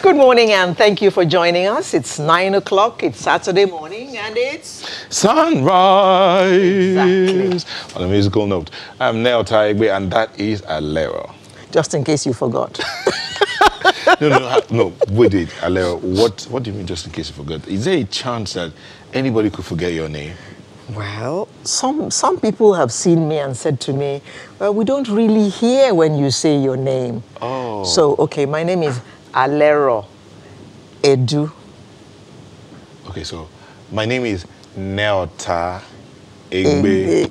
Good morning and thank you for joining us. It's 9 o'clock, it's Saturday morning, and it's. Sunrise Exactly. on a musical note. I'm Neo Taigbe, and that is Alero. Just in case you forgot. No, no, no, we did. Alero. What, what do you mean, just in case you forgot? Is there a chance that anybody could forget your name? well, some, some people have seen me and said to me, well, we don't really hear when you say your name. Oh. So, okay, my name is Alero Edu. Okay, so my name is Neota Egbe.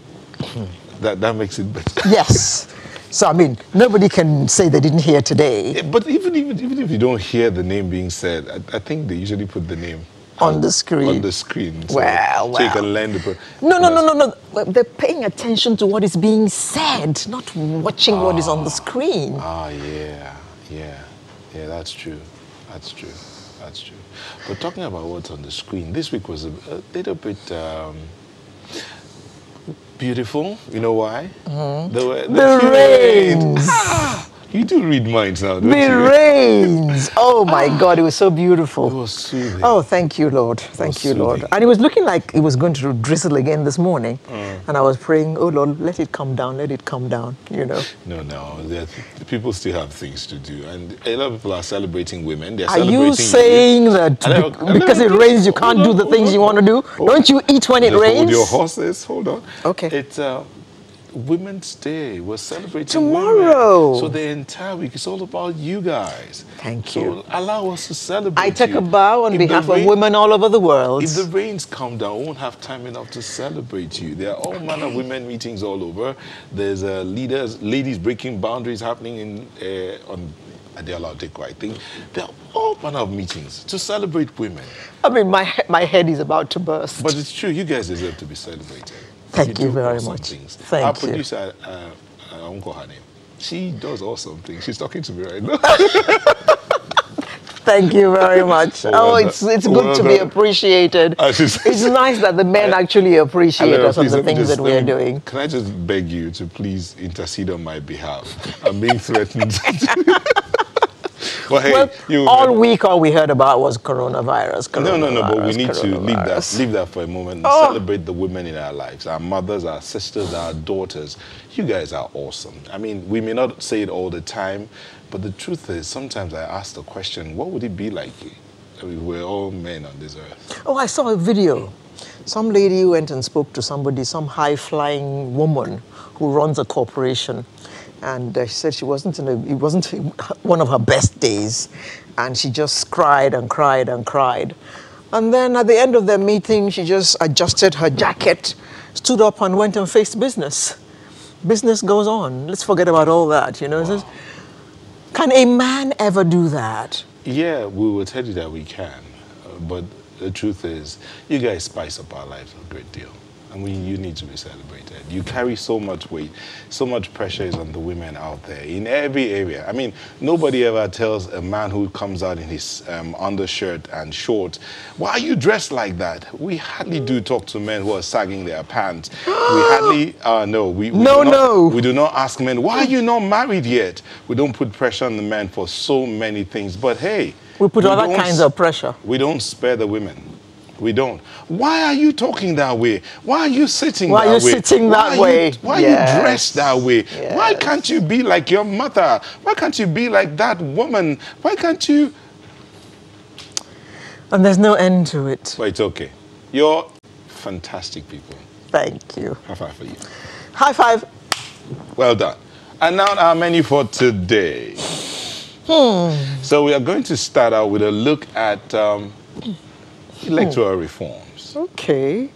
That, that makes it better. Yes. So, I mean, nobody can say they didn't hear today But even, even, even if you don't hear the name being said, I, I think they usually put the name on the screen. on the screen. So, Well, so you can learn the. No, no, no, no, no. Well, They're paying attention to what is being said, not watching what is on the screen. Ah, yeah, yeah, yeah. That's true. That's true. That's true. But talking about what's on the screen, this week was a, a little bit um, beautiful. You know why? The, the, Mm-hmm. The rains. Ah, you do read minds now, don't The you? rains. Oh my God, it was so beautiful. It was soothing. Oh, thank you, Lord. Thank you, Lord. And it was looking like it was going to drizzle again this morning. Mm. And I was praying, oh Lord, let it come down, let it come down, you know. No, no. People still have things to do, and a lot of people are celebrating women. They're Are celebrating you saying that be- because it rains, you can't do the things hold you want to do? Hold Don't you eat when it Just rains? Hold your horses. Hold on. Okay. It's uh, Women's Day. We're celebrating Tomorrow. women. So the entire week is all about you guys. Thank so you. allow us to celebrate. I take you. a bow on If behalf rain- of women all over the world. If the rains come down, we won't have time enough to celebrate you. There are all manner of women meetings all over. There's uh, leaders, ladies breaking boundaries happening in uh, on Deko, I think. There are all manner of meetings to celebrate women. I mean, my, my head is about to burst. But it's true, you guys deserve to be celebrated. Thank you do very awesome much. Things. Thank Our you. producer, uh, I won't call her name. She does awesome things. She's talking to me right now. Thank you very much. Oh, well it's it's good Well to be appreciated. It's nice that the men actually appreciate us on the things just- that we're doing. Can I just beg you to please intercede on my behalf? I'm being threatened. well, hey, Well, you, all week, all we heard about was coronavirus. No, no, no, but we need to leave that, leave that for a moment and Oh. celebrate the women in our lives, our mothers, our sisters, our daughters. You guys are awesome. I mean, we may not say it all the time, but the truth is, sometimes I ask the question, what would it be like if we were all men on this earth? Oh, I saw a video. Some lady went and spoke to somebody, some high-flying woman who runs a corporation, and uh, she said she wasn't in a, it wasn't one of her best days, and she just cried and cried and cried, and then at the end of the meeting, she just adjusted her jacket, stood up, and went and faced business. Business goes on. Let's forget about all that, you know. Just- Can a man ever do that? Yeah, we will tell you that we can, uh, but the truth is, you guys spice up our lives a great deal. And we, you need to be celebrated. You carry so much weight, so much pressure is on the women out there in every area. I mean, nobody ever tells a man who comes out in his um, undershirt and shorts, why are you dressed like that? We hardly do talk to men who are sagging their pants. we hardly, uh, no, we, we No, not, no. We do not ask men, why are you not married yet? We don't put pressure on the men for so many things. But hey, We put other kinds of pressure. we don't spare the women. We don't. Why are you talking that way? Why are you sitting Why that way? Why are you way? sitting Why that you- way? why Yes. are you dressed that way? Why can't you be like your mother? Why can't you be like that woman? Why can't you? And there's no end to it. But it's okay. You're fantastic people. Thank you. High five for you. High five. Well done. And now our menu for today. Hmm. So we are going to start out with a look at um, electoral reforms. Okay.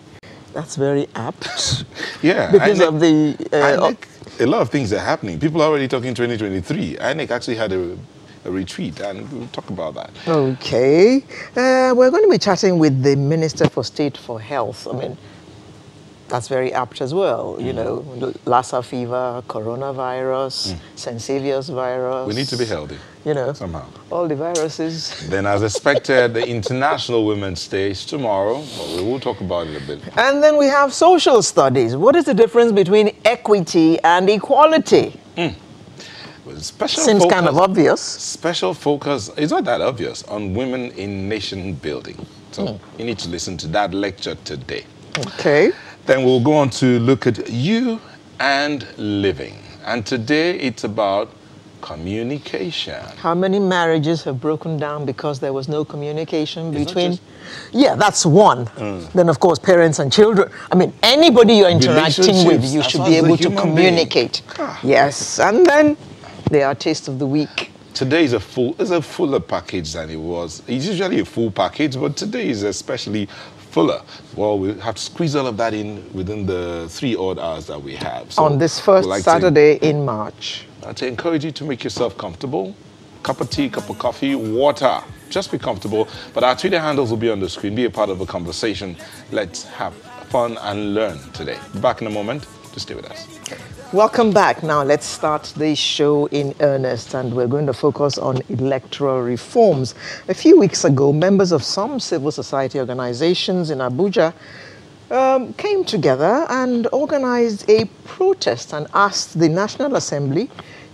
That's very apt. Yeah. Because of the. Uh, a lot of things are happening. People are already talking 2023. INEC actually had a, a retreat, and we'll talk about that. okay. Uh, we're going to be chatting with the Minister for State for Health. I mean, that's very apt as well. Mm. You know, Lassa fever, coronavirus. Saviour's virus. Mm. We need to be healthy You know, somehow. all the viruses. Then, as expected, the International Women's Day is tomorrow, but we will talk about it a bit. And then we have social studies. What is the difference between equity and equality? special Seems focus, kind of obvious. Special focus, it's not that obvious, on women in nation building. So Hmm. you need to listen to that lecture today. Okay. Then we'll go on to look at you and living. And today it's about communication. How many marriages have broken down because there was no communication It's between? just- Yeah, that's one. Mm. Then, of course, parents and children. I mean, anybody you're interacting with, you should be able to communicate. Ah. Yes, and then the artist of the week. Today is a full is a fuller package than it was. It's usually a full package, but today is especially fuller. Well, we have to squeeze all of that in within the three odd hours that we have. So on this first like to- Saturday in March. Uh, to encourage you to make yourself comfortable. Cup of tea, cup of coffee, water. Just be comfortable. But our Twitter handles will be on the screen. Be a part of the conversation. Let's have fun and learn today. Back in a moment. Just stay with us. Welcome back. Now let's start the show in earnest, and we're going to focus on electoral reforms. A few weeks ago, members of some civil society organizations in Abuja um, came together and organized a protest and asked the National Assembly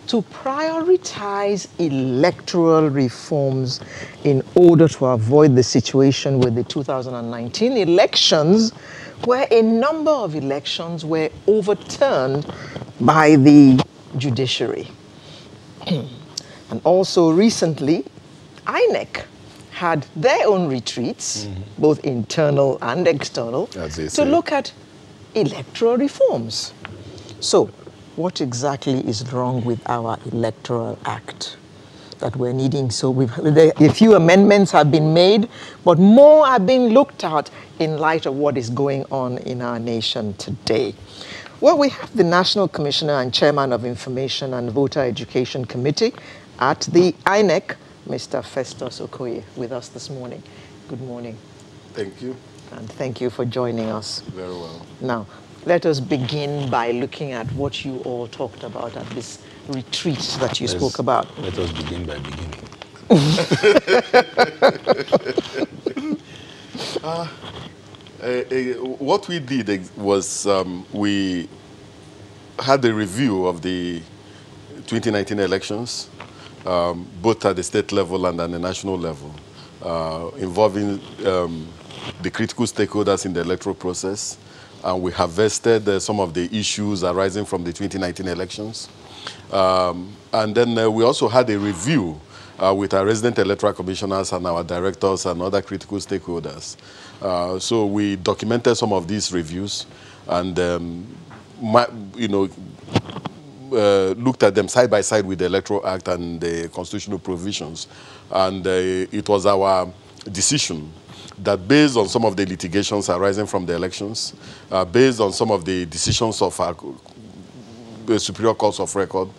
to prioritize electoral reforms in order to avoid the situation with the 2019 elections, where a number of elections were overturned by the judiciary. and also recently, INEC had their own retreats, both internal and external, to look at electoral reforms. So, what exactly is wrong with our electoral act that we're needing? So, we've, there, a few amendments have been made, but more are being looked at in light of what is going on in our nation today. Well, we have the National Commissioner and Chairman of Information and Voter Education Committee at the INEC, Mr. Festus Okoye, with us this morning. Good morning, Thank you. and thank you for joining us. Very well. Now, let us begin by looking at what you all talked about at this retreat that you Let's- spoke about. Let us begin by beginning. Uh, uh, what we did was um, we had a review of the 2019 elections, um, both at the state level and at the national level, uh, involving um, the critical stakeholders in the electoral process. And we harvested uh, some of the issues arising from the 2019 elections. Um, and then uh, we also had a review uh, with our resident electoral commissioners and our directors and other critical stakeholders. Uh, so we documented some of these reviews and, um, my, you know, uh, looked at them side by side with the Electoral Act and the constitutional provisions. And uh, it was our decision that based on some of the litigations arising from the elections, uh, based on some of the decisions of our Superior Courts of Record,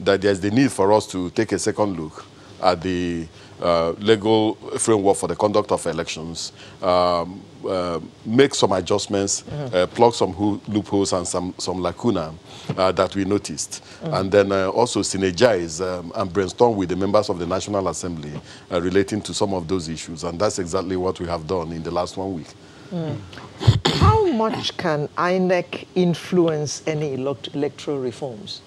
that there's the need for us to take a second look at the uh, legal framework for the conduct of elections, um, uh, make some adjustments, uh, plug some loopholes and some, some lacuna uh, that we noticed, and then uh, also synergize um, and brainstorm with the members of the National Assembly uh, relating to some of those issues. And that's exactly what we have done in the last one week. How much can INEC influence any electoral reforms?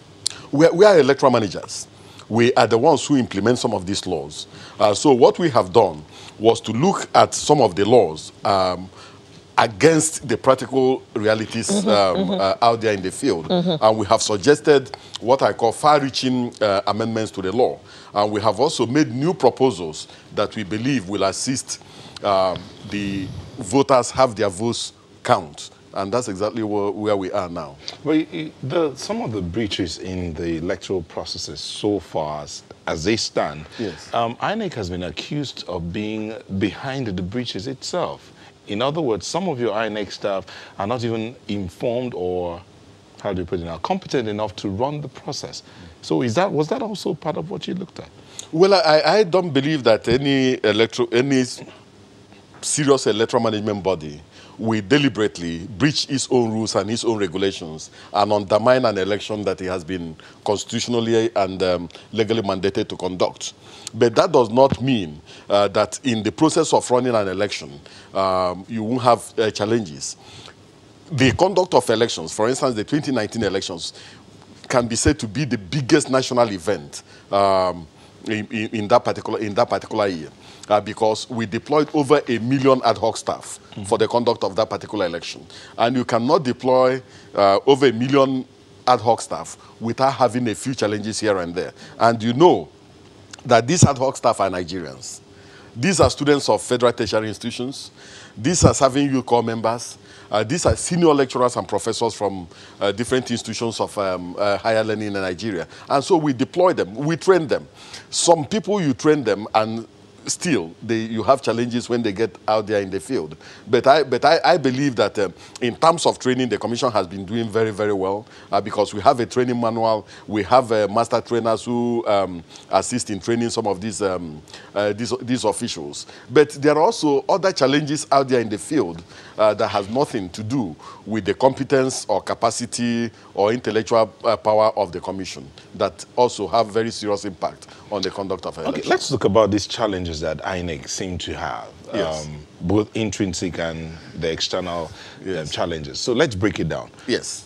we are, we are electoral managers. We are the ones who implement some of these laws. Uh, so what we have done was to look at some of the laws um, against the practical realities um, Uh, out there in the field. And we have suggested what I call far-reaching uh, amendments to the law. And we have also made new proposals that we believe will assist um, the voters have their votes count. And that's exactly where, where we are now. Y- the, some of the breaches in the electoral processes so far, as, as they stand, Yes. um, INEC has been accused of being behind the breaches itself. In other words, some of your INEC staff are not even informed or, how do you put it now, competent enough to run the process. So is that was that also part of what you looked at? Well, I, I don't believe that any electro, any serious electoral management body will deliberately breach its own rules and its own regulations and undermine an election that it has been constitutionally and um, legally mandated to conduct. But that does not mean uh, that in the process of running an election, um, you won't have uh, challenges the conduct of elections, for instance, the 2019 elections, can be said to be the biggest national event um, in, in, in that particular in that particular year. Uh, because we deployed over a million ad hoc staff for the conduct of that particular election. And you cannot deploy uh, over a million ad hoc staff without having a few challenges here and there. And you know that these ad hoc staff are Nigerians. These are students of federal tertiary institutions. These are serving corps members. Uh, these are senior lecturers and professors from uh, different institutions of um, uh, higher learning in Nigeria. And so we deploy them, we train them. Some people you train them and still they, you have challenges when they get out there in the field. But I, but I, I believe that um, in terms of training, the Commission has been doing very, very well uh, because we have a training manual. We have uh, master trainers who um, assist in training some of these, um, uh, these, these officials. But there are also other challenges out there in the field uh, that has nothing to do with the competence or capacity or intellectual uh, power of the Commission that also have very serious impact on the conduct of elections. Okay, let's talk about these challenges that INEC seem to have, Yes. um, both intrinsic and the external um, challenges. So let's break it down. Yes.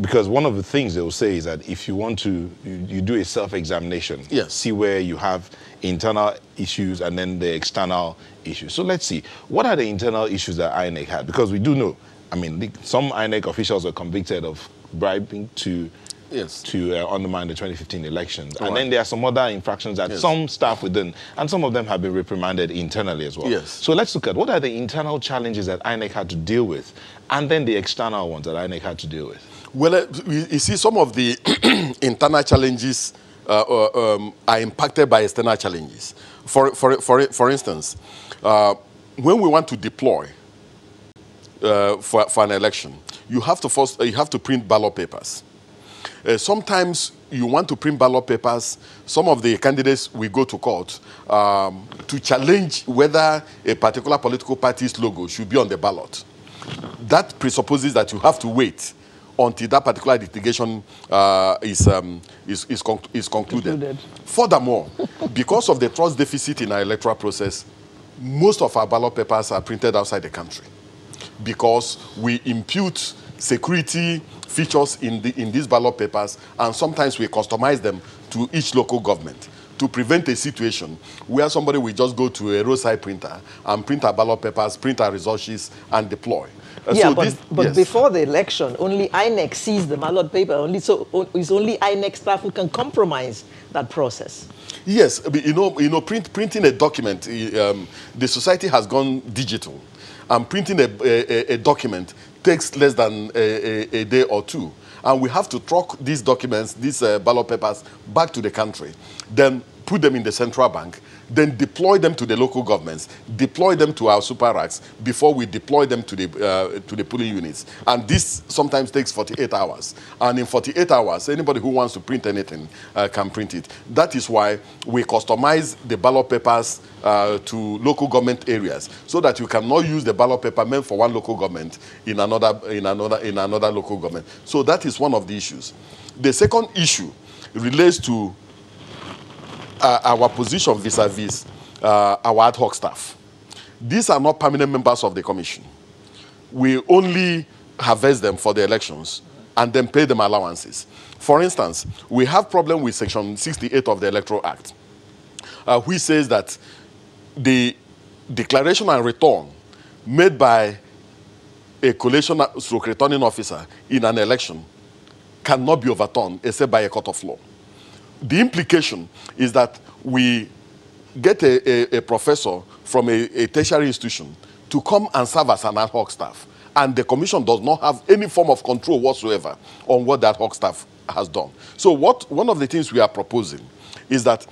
Because one of the things they'll say is that if you want to, you, you do a self-examination, Yes. see where you have internal issues and then the external issues. So let's see, what are the internal issues that INEC had? Because we do know, I mean, some INEC officials were convicted of bribing to Yes. to uh, undermine the 2015 elections. and Right. then there are some other infractions that Yes. some staff within, and some of them have been reprimanded internally as well. Yes. So let's look at what are the internal challenges that INEC had to deal with, and then the external ones that INEC had to deal with. Well, uh, you see, some of the internal challenges uh, uh, um, are impacted by external challenges. For, for, for, for instance, uh, when we want to deploy uh, for, for an election, you have to first uh, you have to print ballot papers. Uh, sometimes you want to print ballot papers. Some of the candidates will go to court um, to challenge whether a particular political party's logo should be on the ballot. That presupposes that you have to wait until that particular litigation uh, is, um, is, is, conc- is concluded. Concluded. Furthermore, because of the trust deficit in our electoral process, most of our ballot papers are printed outside the country because we impute security features in, the, in these ballot papers and sometimes we customize them to each local government to prevent a situation where somebody will just go to a roadside printer and print our ballot papers, print our sheets, and deploy. Uh, yeah, so but, this- but yes. before the election, only INEC sees the ballot paper. Only so it's only INEC staff who can compromise that process. Yes, you know, you know, print, printing a document. Um, the society has gone digital, and printing a, a, a document takes less than a, a, a day or two. And we have to truck these documents, these uh, ballot papers, back to the country, then put them in the central bank, then deploy them to the local governments, deploy them to our super RACs before we deploy them to the uh, to the polling units. And this sometimes takes 48 hours. And in 48 hours, anybody who wants to print anything uh, can print it. That is why we customize the ballot papers uh, to local government areas, so that you cannot use the ballot paper meant for one local government in another in another in another local government. So that is one of the issues. The second issue relates to uh, our position vis-a-vis uh, our ad hoc staff. These are not permanent members of the commission. We only harvest them for the elections and then pay them allowances. For instance, we have problem with section 68 of the Electoral Act, uh, which says that the declaration and return made by a collation stroke returning officer in an election cannot be overturned except by a court of law the implication is that we get a, a, a professor from a, a tertiary institution to come and serve as an ad hoc staff. And the commission does not have any form of control whatsoever on what that ad hoc staff has done. So what, one of the things we are proposing is that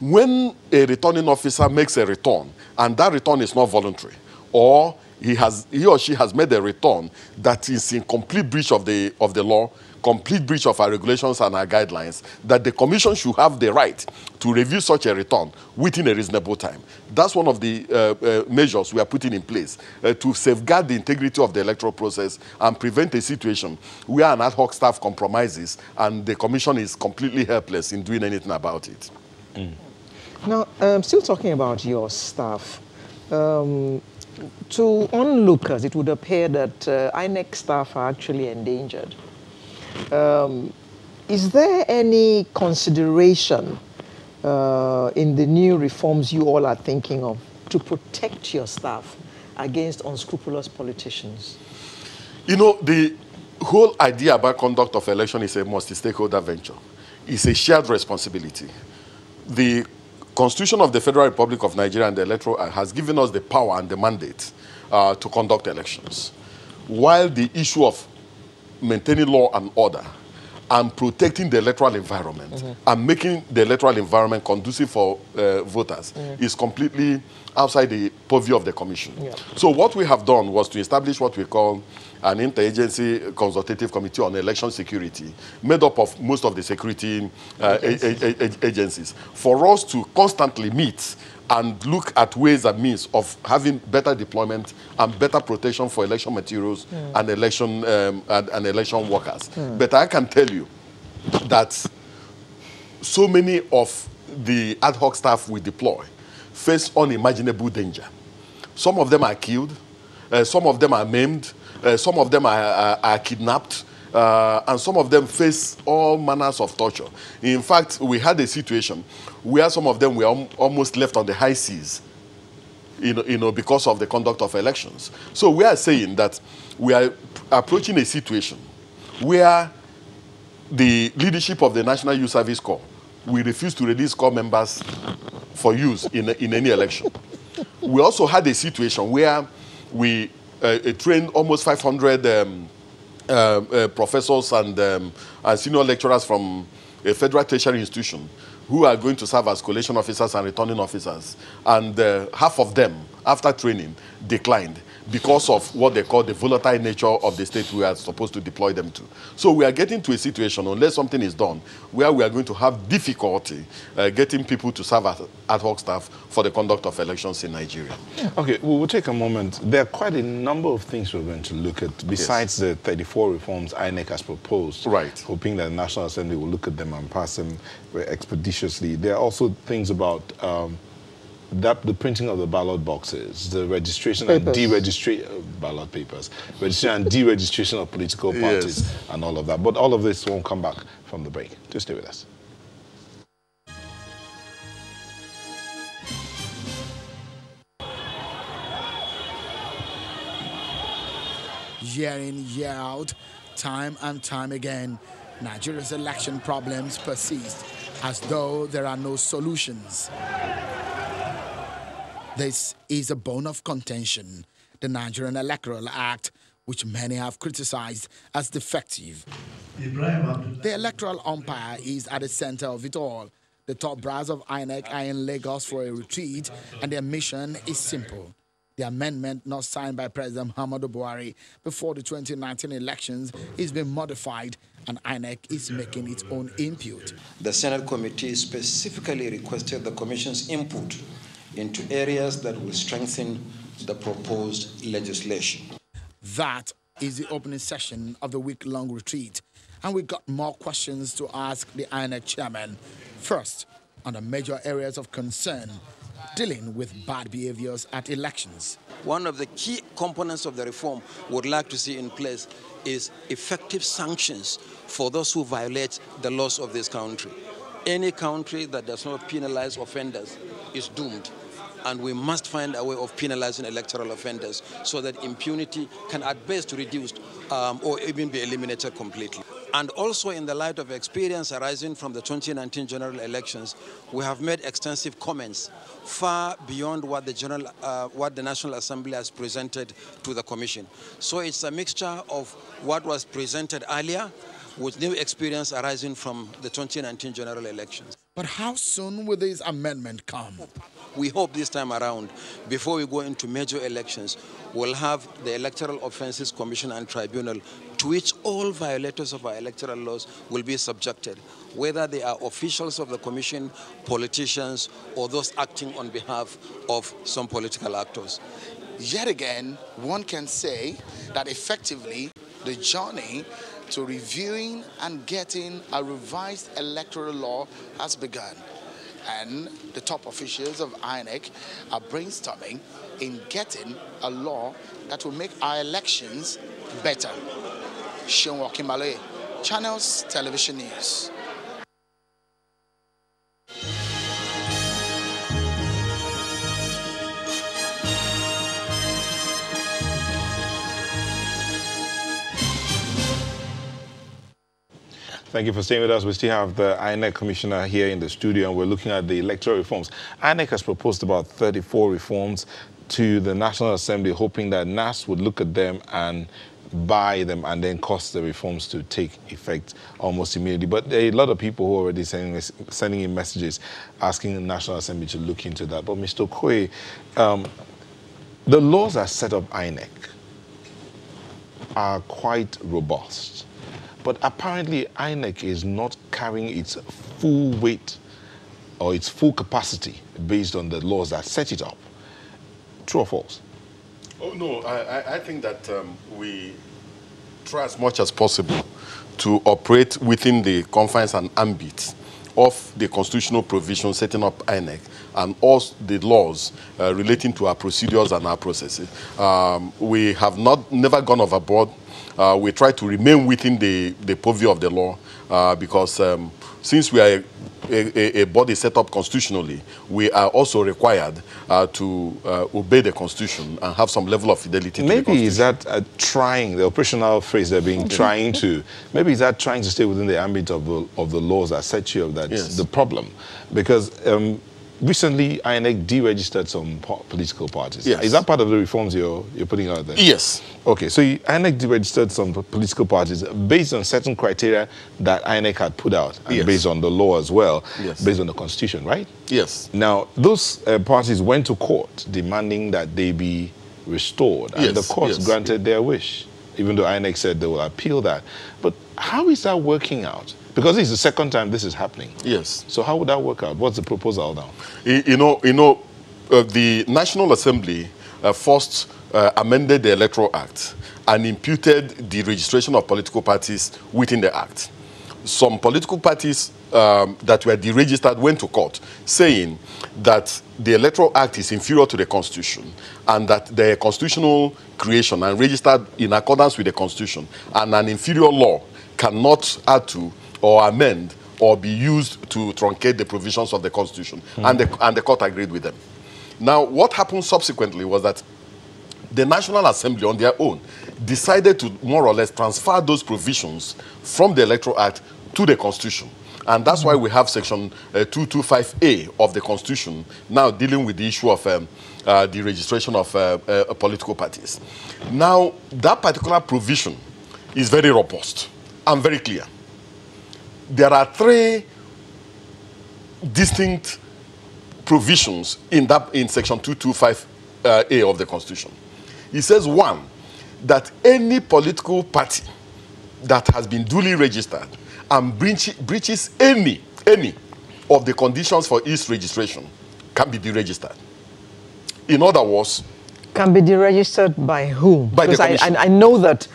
when a returning officer makes a return and that return is not voluntary or he, has, he or she has made a return that is in complete breach of the, of the law, complete breach of our regulations and our guidelines, that the commission should have the right to review such a return within a reasonable time. That's one of the uh, uh, measures we are putting in place uh, to safeguard the integrity of the electoral process and prevent a situation where an ad hoc staff compromises and the commission is completely helpless in doing anything about it. Now, um, still talking about your staff, um, to onlookers, it would appear that uh, INEC staff are actually endangered. Um, is there any consideration uh, in the new reforms you all are thinking of to protect your staff against unscrupulous politicians? You know, the whole idea about conduct of election is a multi-stakeholder venture. It's a shared responsibility. The Constitution of the Federal Republic of Nigeria and the Electoral Act has given us the power and the mandate uh, to conduct elections. While the issue of maintaining law and order and protecting the electoral environment mm -hmm. and making the electoral environment conducive for uh, voters mm. is completely outside the purview of the commission. Yeah. So what we have done was to establish what we call an interagency consultative committee on election security, made up of most of the security uh, agencies. agencies, for us to constantly meet and look at ways and means of having better deployment and better protection for election materials mm. and election um, and, and, election workers. Mm. But I can tell you that so many of the ad hoc staff we deploy face unimaginable danger. Some of them are killed, uh, some of them are maimed, uh, some of them are, are, are kidnapped. Uh, and some of them face all manners of torture. In fact, we had a situation where some of them were almost left on the high seas, you know, you know, because of the conduct of elections. So we are saying that we are approaching a situation where the leadership of the National Youth Service Corps will refuse to release corps members for use in, in any election. we also had a situation where we uh, trained almost 500 um, uh, uh, professors and, um, and senior lecturers from a federal tertiary institution who are going to serve as collation officers and returning officers. And uh, half of them, after training, declined because of what they call the volatile nature of the state we are supposed to deploy them to. So we are getting to a situation, unless something is done, where we are going to have difficulty uh, getting people to serve as ad hoc staff for the conduct of elections in Nigeria. Okay, well, we'll take a moment. There are quite a number of things we're going to look at besides yes. the 34 reforms INEC has proposed. Right. Hoping that the National Assembly will look at them and pass them expeditiously. There are also things about um, that the printing of the ballot boxes, the registration papers. and deregistration uh, ballot papers, registration and deregistration of political parties, yes. and all of that. But all of this won't come back from the break. Just stay with us. Year in, year out, time and time again, Nigeria's election problems persist as though there are no solutions. This is a bone of contention, the Nigerian Electoral Act, which many have criticized as defective. The electoral umpire is at the center of it all. The top brass of INEC are in Lagos for a retreat, and their mission is simple. The amendment not signed by President Muhammadu Buhari before the 2019 elections is being modified and INEC is making its own input. The Senate committee specifically requested the Commission's input into areas that will strengthen the proposed legislation. That is the opening session of the week long retreat. And we got more questions to ask the INEC chairman. First, on the major areas of concern dealing with bad behaviors at elections. One of the key components of the reform we would like to see in place is effective sanctions for those who violate the laws of this country. Any country that does not penalize offenders is doomed and we must find a way of penalizing electoral offenders so that impunity can at best reduce um, or even be eliminated completely. And also in the light of experience arising from the 2019 general elections, we have made extensive comments far beyond what the, general, uh, what the National Assembly has presented to the Commission. So it's a mixture of what was presented earlier with new experience arising from the 2019 general elections. But how soon will this amendment come? We hope this time around, before we go into major elections, we'll have the Electoral Offences Commission and Tribunal to which all violators of our electoral laws will be subjected, whether they are officials of the Commission, politicians, or those acting on behalf of some political actors. Yet again, one can say that effectively the journey to reviewing and getting a revised electoral law has begun. And the top officials of INEC are brainstorming in getting a law that will make our elections better. Seun Okinbaloye, Channels Television News. Thank you for staying with us. We still have the INEC commissioner here in the studio, and we're looking at the electoral reforms. INEC has proposed about 34 reforms to the National Assembly, hoping that NASS would look at them and buy them and then cause the reforms to take effect almost immediately. But there are a lot of people who are already sending, sending in messages asking the National Assembly to look into that. But Mr. Okoye, um, the laws that set up INEC are quite robust. But apparently, INEC is not carrying its full weight or its full capacity based on the laws that set it up. True or false? Oh, no, I, I think that um, we try as much as possible to operate within the confines and ambit of the constitutional provision setting up INEC and all the laws uh, relating to our procedures and our processes. Um, we have not never gone overboard uh, we try to remain within the, the purview of the law uh, because um, since we are a, a, body set up constitutionally, we are also required uh, to uh, obey the constitution and have some level of fidelity to the constitution. maybe is that uh, trying, the operational phrase they're being okay. trying to, maybe is that trying to stay within the ambit of the, of the laws that set you up that's yes. the problem. Because um, recently INEC deregistered some political parties. Yes. Is that part of the reforms you're, you're putting out there? Yes. Okay, so INEC deregistered some political parties based on certain criteria that INEC had put out, and yes. based on the law as well, yes. based on the constitution, right? Yes. Now, those uh, parties went to court demanding that they be restored, and yes. the court granted their wish, even though INEC said they will appeal that. But how is that working out? Because this is the second time this is happening. Yes. So how would that work out? What's the proposal now? You know, you know, uh, the National Assembly uh, first uh, amended the Electoral Act and imputed the registration of political parties within the Act. Some political parties um, that were deregistered went to court saying that the Electoral Act is inferior to the Constitution and that the constitutional creation and registered in accordance with the Constitution and an inferior law cannot add to or amend or be used to truncate the provisions of the Constitution. Mm. And, the, and the court agreed with them. Now, what happened subsequently was that the National Assembly, on their own, decided to more or less transfer those provisions from the Electoral Act to the Constitution. And that's why we have Section uh, 225A of the Constitution now dealing with the issue of um, uh, the registration of uh, uh political parties. Now, that particular provision is very robust and very clear there are three distinct provisions in that in section 225 uh, A of the Constitution. It says one that any political party that has been duly registered and breach, breaches any any of the conditions for its registration can be deregistered. In other words, can be deregistered by whom? By because the I, I, I know that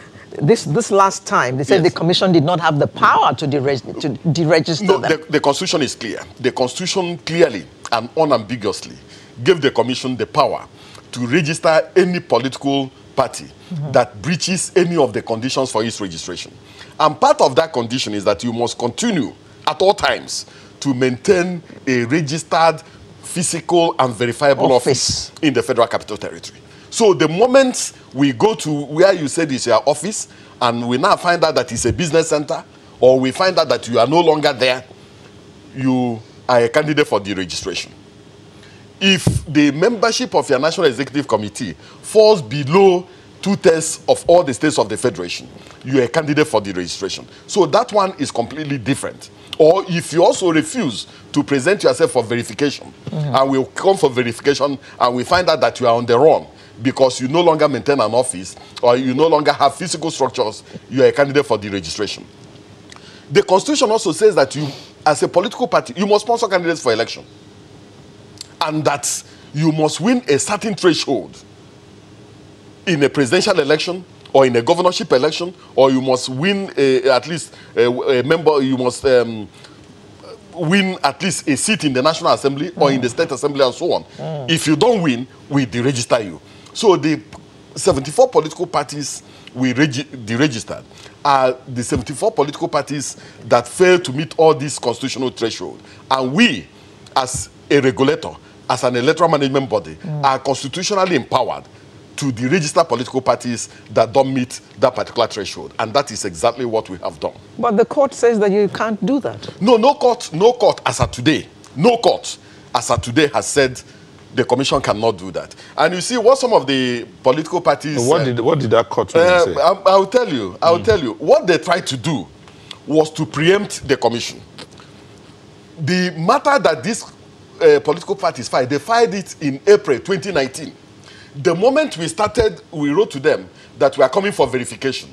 this this last time they said yes. the commission did not have the power to, dereg- to deregister no, them. The, the constitution is clear. The constitution clearly and unambiguously gave the commission the power to register any political party mm-hmm. that breaches any of the conditions for its registration. And part of that condition is that you must continue at all times to maintain a registered physical and verifiable office, office in the Federal Capital Territory. So the moment we go to where you said is your office and we now find out that it's a business center or we find out that you are no longer there, you are a candidate for the registration. If the membership of your National Executive Committee falls below two-thirds of all the states of the Federation, you are a candidate for the registration. So that one is completely different. Or if you also refuse to present yourself for verification, mm -hmm. and we'll come for verification and we find out that you are on the run, because you no longer maintain an office or you no longer have physical structures, you are a candidate for the registration. The constitution also says that you, as a political party, you must sponsor candidates for election. And that you must win a certain threshold in a presidential election or in a governorship election, or you must win a, at least a, a member, you must um, win at least a seat in the National Assembly mm. or in the State Assembly and so on. Mm. If you don't win, we deregister you. So the 74 political parties we regi deregistered are the 74 political parties that failed to meet all these constitutional thresholds. And we, as a regulator, as an electoral management body, mm. are constitutionally empowered to deregister political parties that don't meet that particular threshold. And that is exactly what we have done. But the court says that you can't do that. No, no court, no court as of today, no court as of today has said the commission cannot do that. And you see what some of the political parties... What, did, what did that court uh, say? I, I, will tell you, I will mm. tell you. What they tried to do was to preempt the commission. The matter that these uh, political parties filed, they filed it in April 2019. The moment we started, we wrote to them that we are coming for verification.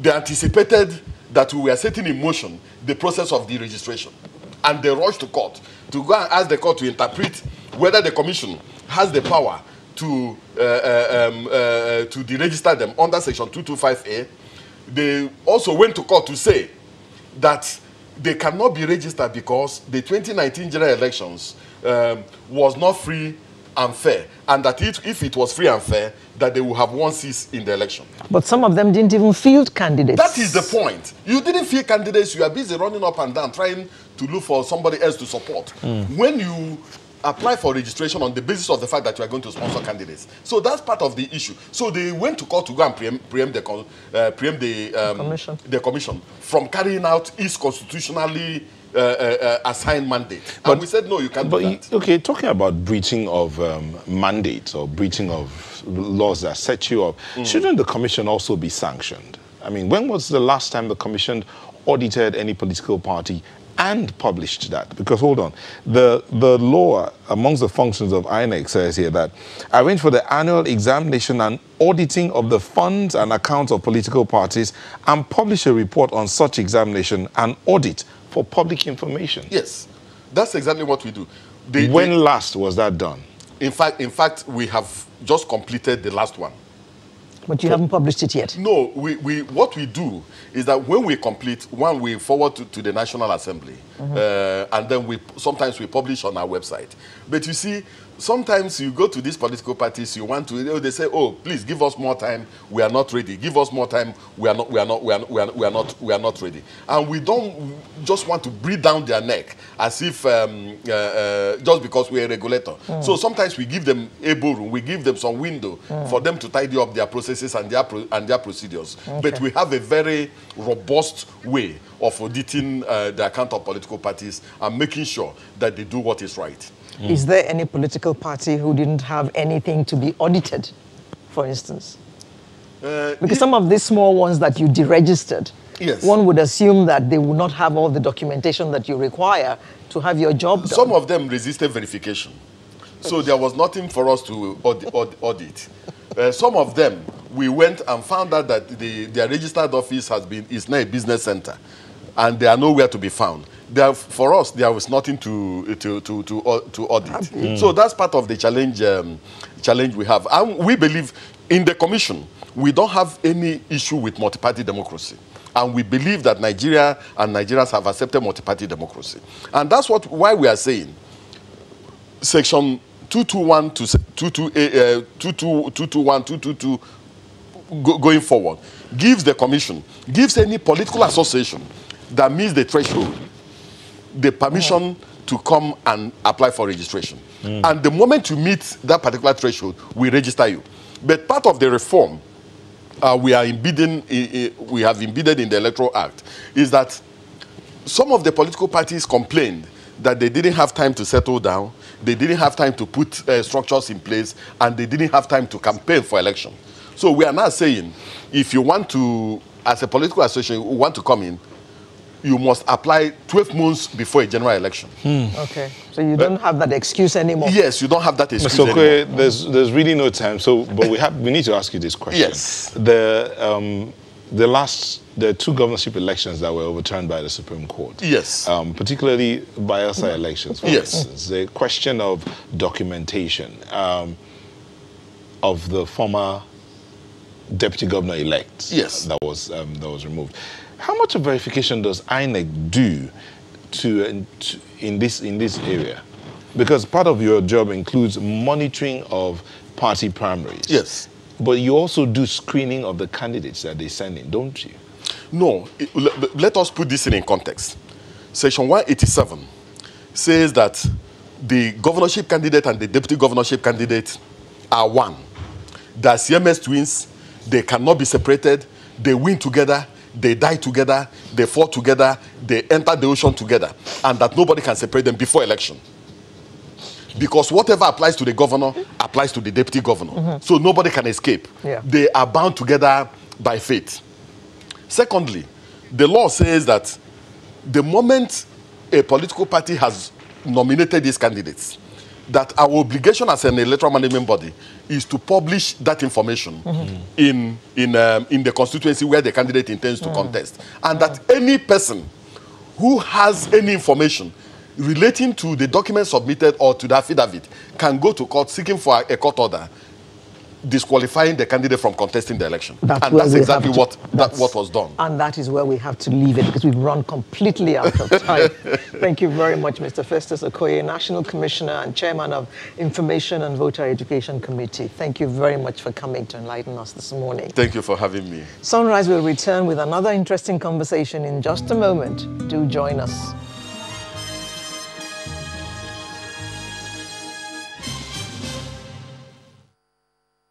They anticipated that we were setting in motion the process of the registration. And they rushed to court to go and ask the court to interpret whether the commission has the power to, uh, uh, um, uh, to deregister them under section 225A. They also went to court to say that they cannot be registered because the 2019 general elections um, was not free and fair, and that it, if it was free and fair, that they would have won seats in the election. But some of them didn't even field candidates. That is the point. You didn't field candidates. You are busy running up and down trying to look for somebody else to support. Mm. When you apply for registration on the basis of the fact that you are going to sponsor candidates. So that's part of the issue. So they went to court to go and preempt, preempt the, uh, preempt the, um, the, commission. the commission from carrying out its constitutionally uh, uh, assigned mandate. But, and we said, no, you can't but, do that. Okay, talking about breaching of um, mandates or breaching of laws that set you up, mm. shouldn't the commission also be sanctioned? I mean, when was the last time the commission audited any political party and published that. Because hold on, the, the law amongst the functions of INEC says here that arrange for the annual examination and auditing of the funds and accounts of political parties and publish a report on such examination and audit for public information. Yes, that's exactly what we do. The, when the, last was that done? In fact, in fact, we have just completed the last one. But you haven't published it yet? No, we, we, what we do is that when we complete, one, we forward to, to the National Assembly. Mm -hmm. uh, and then we sometimes we publish on our website. But you see, sometimes you go to these political parties, you want to, they say, oh, please give us more time. We are not ready. Give us more time. We are not, we are not, we are, we are, we are not, we are not ready. And we don't just want to breathe down their neck as if um, uh, uh, just because we're a regulator. Mm. So sometimes we give them a room, we give them some window mm. for them to tidy up their processes and their and their procedures. Okay. But we have a very robust way of auditing uh, the account of political parties and making sure that they do what is right. Mm. Is there any political party who didn't have anything to be audited, for instance? Uh, because some of these small ones that you deregistered, yes. one would assume that they would not have all the documentation that you require to have your job done. Some of them resisted verification. So there was nothing for us to audit. Uh, some of them, we went and found out that the, their registered office has been, is now a business center and they are nowhere to be found there, for us, there was nothing to to to to, uh, to audit. Mm. So that's part of the challenge um, challenge we have. And we believe in the commission, we don't have any issue with multi-party democracy. And we believe that Nigeria and Nigerians have accepted multi-party democracy. And that's what why we are saying section 221 to 221, 222 go, going forward gives the commission, gives any political association that meets the threshold the permission to come and apply for registration. Mm. And the moment you meet that particular threshold, we register you. But part of the reform uh, we are embedding, we have embedded in the Electoral Act is that some of the political parties complained that they didn't have time to settle down, they didn't have time to put uh, structures in place, and they didn't have time to campaign for election. So we are now saying, if you want to, as a political association, you want to come in, you must apply 12 months before a general election. Hmm. Okay. So you don't have that excuse anymore. Yes, you don't have that excuse Mr. Okoye, anymore. there's there's really no time. So, but we have we need to ask you this question. Yes. The um, the last the two governorship elections that were overturned by the Supreme Court. Yes. Um, particularly Bayelsa elections, for yes. instance, the question of documentation um, of the former deputy governor elect. Yes. That was um, that was removed. How much of verification does INEC do to, to, in this in this area? Because part of your job includes monitoring of party primaries. Yes. But you also do screening of the candidates that they send in, don't you? No, it, let, let us put this in, context. Section 187 says that the governorship candidate and the deputy governorship candidate are one. They're Siamese twins, they cannot be separated, they win together, they die together, they fall together, they enter the ocean together, and that nobody can separate them before election. Because whatever applies to the governor applies to the deputy governor. Mm-hmm. So nobody can escape. Yeah. They are bound together by fate. Secondly, the law says that the moment a political party has nominated these candidates, that our obligation as an electoral management body is to publish that information mm-hmm. in, in, um, in the constituency where the candidate intends to mm. contest. And that any person who has any information relating to the document submitted or to the affidavit can go to court seeking for a court order disqualifying the candidate from contesting the election. That's and that's exactly to, what that what was done. And that is where we have to leave it because we've run completely out of time. Thank you very much, Mr. Festus Okoye, National Commissioner and Chairman of Information and Voter Education Committee. Thank you very much for coming to enlighten us this morning. Thank you for having me. Sunrise will return with another interesting conversation in just a moment. Do join us.